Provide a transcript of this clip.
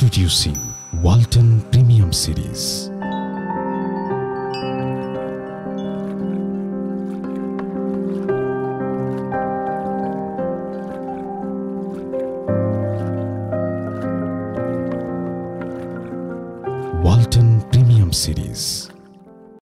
Introducing Walton Premium Series.